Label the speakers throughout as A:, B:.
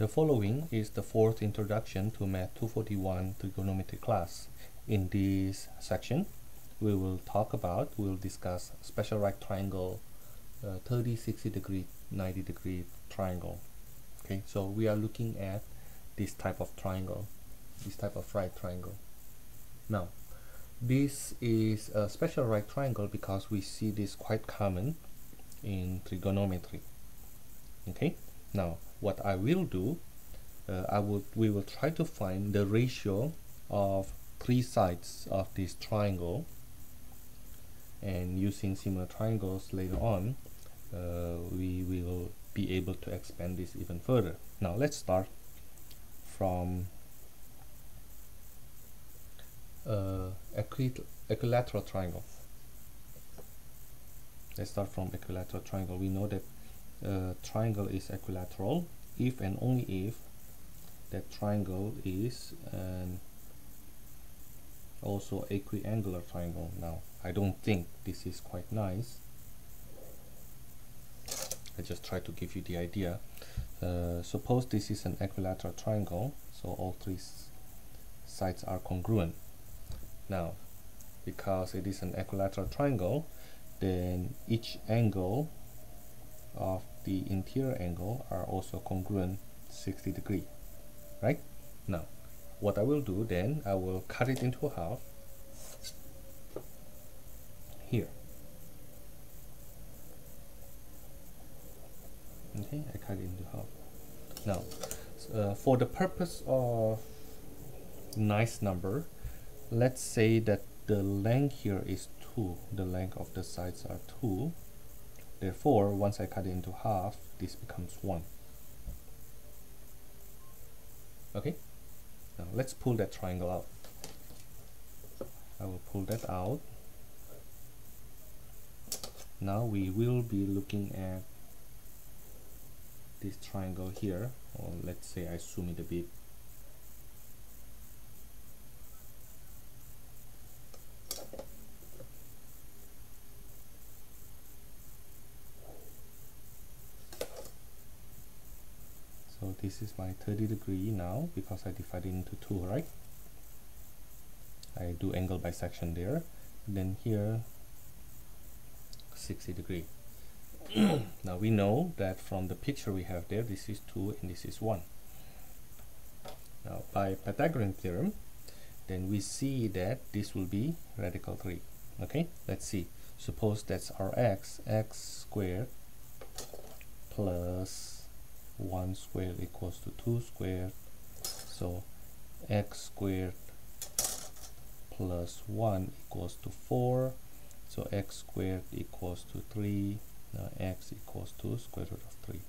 A: The following is the fourth introduction to Math 241 trigonometry class. In this section, we will talk about, we will discuss special right triangle, uh, 30, 60 degree, 90 degree triangle. Okay, so we are looking at this type of triangle, this type of right triangle. Now, this is a special right triangle because we see this quite common in trigonometry. Okay, now what I will do uh, I will we will try to find the ratio of three sides of this triangle. And using similar triangles later on uh, we will be able to expand this even further. Now let's start from uh, equilateral triangle let's start from equilateral triangle. We know that uh, triangle is equilateral. If and only if that triangle is an also equiangular triangle. Now I don't think this is quite nice. I just try to give you the idea. Uh, suppose this is an equilateral triangle so all three sides are congruent. Now because it is an equilateral triangle then each angle of the interior angle are also congruent 60 degree right? Now what I will do then I will cut it into half here. Okay I cut it into half. Now uh, for the purpose of nice number let's say that the length here is 2 the length of the sides are 2 therefore once I cut it into half this becomes 1 okay? Now let's pull that triangle out. I will pull that out. Now we will be looking at this triangle here. Or let's say I zoom it a bit so this is my 30 degree now because I divide it into two right? I do angle bisection there then here 60 degree. Now we know that from the picture we have there this is 2 and this is 1 now by Pythagorean theorem then we see that this will be radical 3 okay? Let's see. Suppose that's our x x squared plus 1 squared equals to 2 squared. So x squared plus 1 equals to 4 so x squared equals to 3 now x equals to square root of 3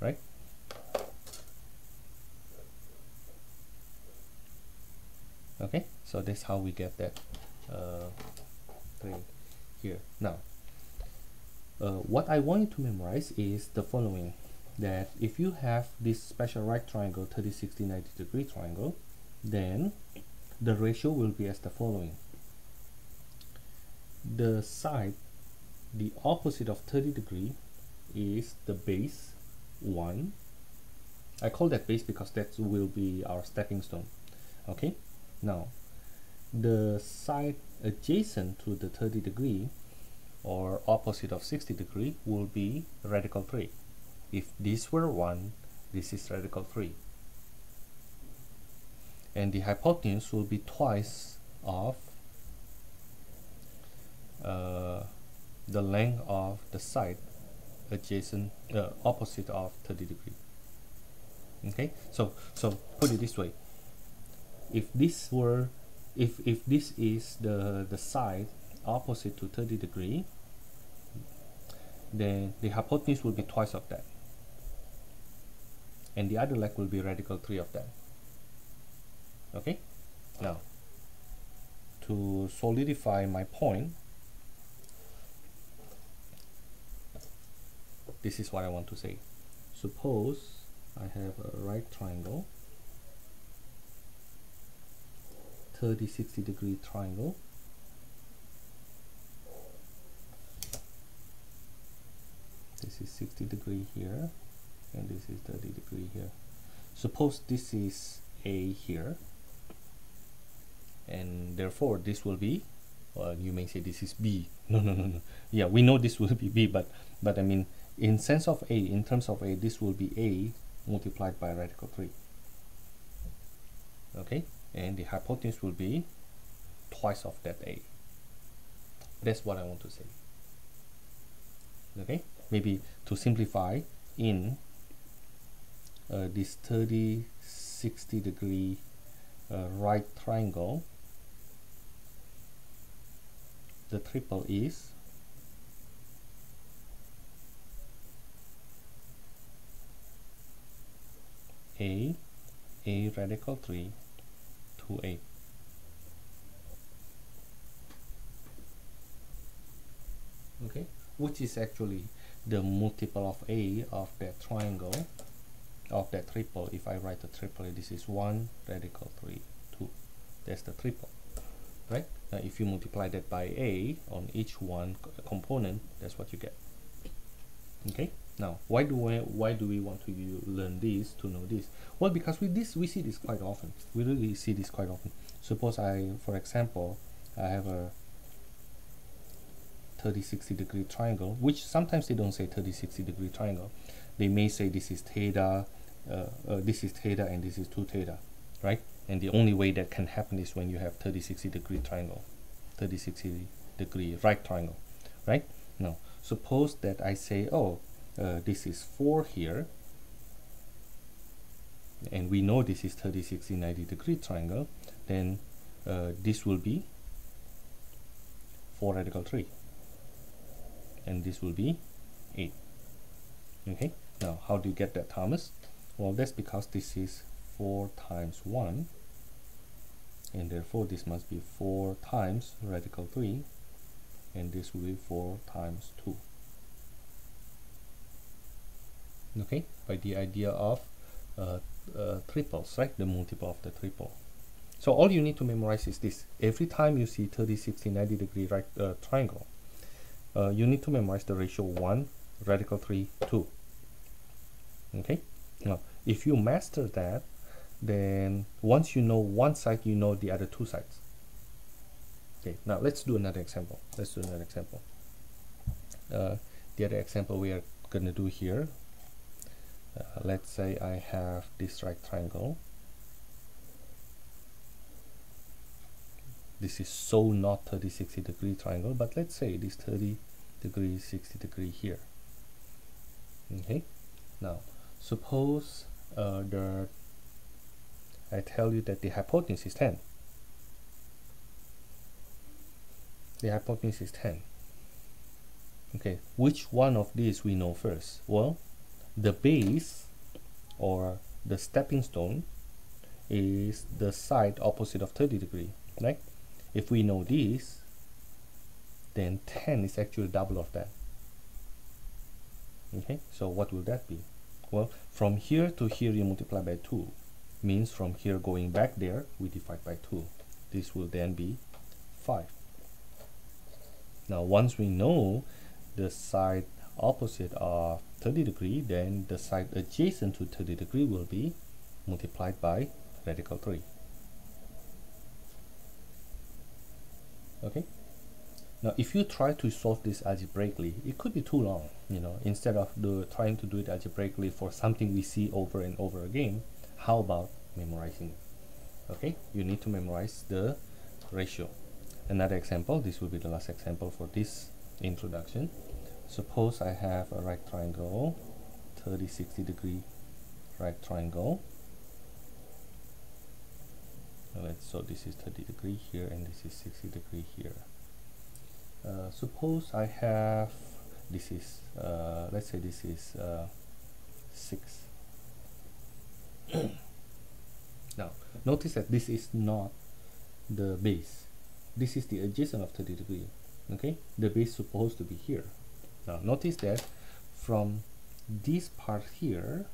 A: right? Okay? So that's how we get that uh, thing here. Now uh, what I want you to memorize is the following that if you have this special right triangle 30 60 90 degree triangle then the ratio will be as the following. The side the opposite of 30 degree is the base 1 I call that base because that will be our stepping stone okay? Now the side adjacent to the 30 degree or opposite of 60 degree will be radical 3 if this were 1 this is radical 3 and the hypotenuse will be twice of uh, the length of the side adjacent uh, opposite of 30 degree. Okay? So so put it this way. If this were if if this is the the side opposite to 30 degree then the hypotenuse will be twice of that and the other leg will be radical 3 of that okay? Now to solidify my point this is what I want to say. Suppose I have a right triangle 30 60 degree triangle. This is 60 degree here and this is 30 degree here. Suppose this is a here. And therefore this will be well you may say this is b. No no no no. Yeah we know this will be b but but i mean in sense of a in terms of a this will be a multiplied by radical 3 okay? And the hypotenuse will be twice of that a. That's what i want to say. Okay? Maybe to simplify in uh, this 30 60 degree uh, right triangle. The triple is a a radical 3 to a. Okay which is actually the multiple of a of that triangle of that triple. If I write the triple this is 1 radical 3 2 that's the triple right? Now if you multiply that by a on each one component that's what you get. Okay? Now why do we why do we want to learn this to know this? Well because with this we see this quite often. We really see this quite often. Suppose I for example I have a 30 60 degree triangle which sometimes they don't say 30 60 degree triangle. They may say this is theta this is theta and this is 2 theta right? And the only way that can happen is when you have 30 60 degree triangle 30 60 degree right triangle right? Now suppose that I say oh uh, this is 4 here and we know this is 30 60 90 degree triangle then uh, this will be 4 radical 3 and this will be 8 okay? Now how do you get that Thomas well that's because this is 4 times 1 and therefore this must be 4 times radical 3 and this will be 4 times 2 okay by the idea of uh, uh, triples right? The multiple of the triple. So all you need to memorize is this. Every time you see 30 60 90 degree right uh, triangle uh, you need to memorize the ratio 1 radical 3 2 okay now if you master that then once you know one side you know the other two sides okay now let's do another example. Let's do another example. Uh, the other example we are gonna do here uh, let's say I have this right triangle. This is so not 30 60 degree triangle but let's say it is 30 degree 60 degree here. Okay now suppose uh, the I tell you that the hypotenuse is 10 the hypotenuse is 10 okay which one of these we know first? Well the base or the stepping stone is the side opposite of 30 degree right? If we know this then 10 is actually double of that. Okay so what will that be well from here to here you multiply by 2 means from here going back there we divide by 2 this will then be 5 now once we know the side opposite of 30 degree then the side adjacent to 30 degree will be multiplied by radical 3 okay now if you try to solve this algebraically it could be too long you know. Instead of the, trying to do it algebraically for something we see over and over again how about memorizing? Okay you need to memorize the ratio. Another example this will be the last example for this introduction. Suppose I have a right triangle 30 60 degree right triangle. Let's so this is 30 degree here and this is 60 degree here uh, suppose I have this is uh, let's say this is uh, 6 now notice that this is not the base. This is the adjacent of 30 degree okay? The base supposed to be here. Now notice that from this part here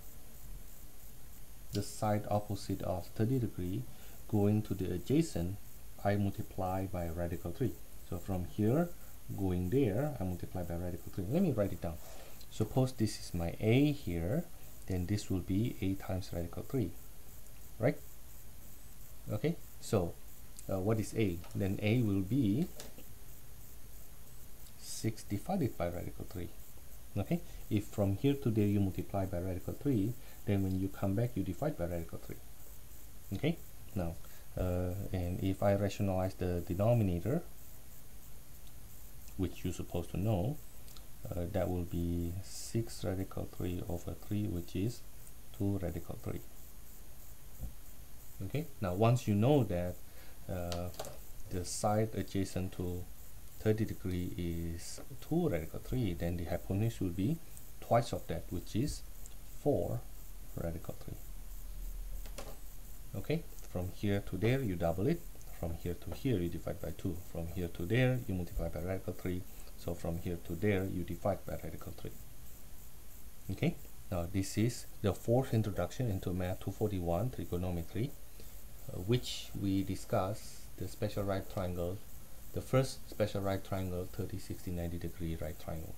A: the side opposite of 30 degree going to the adjacent I multiply by radical 3 so from here going there I multiply by radical 3 let me write it down. Suppose this is my A here then this will be a times radical 3 right? Okay so uh, what is a? Then a will be 6 divided by radical 3 okay? If from here to there you multiply by radical 3 then when you come back you divide by radical 3 okay? Now uh, and if I rationalize the denominator which you're supposed to know uh, that will be 6 radical 3 over 3 which is 2 radical 3 okay? Now once you know that uh, the side adjacent to 30 degree is 2 radical 3 then the hypotenuse will be twice of that which is 4 radical 3 okay? From here to there you double it from here to here you divide by 2 from here to there you multiply by radical 3 so from here to there you divide by radical 3 okay? Now this is the fourth introduction into math 241 trigonometry uh, which we discuss the special right triangle the first special right triangle 30 60 90 degree right triangle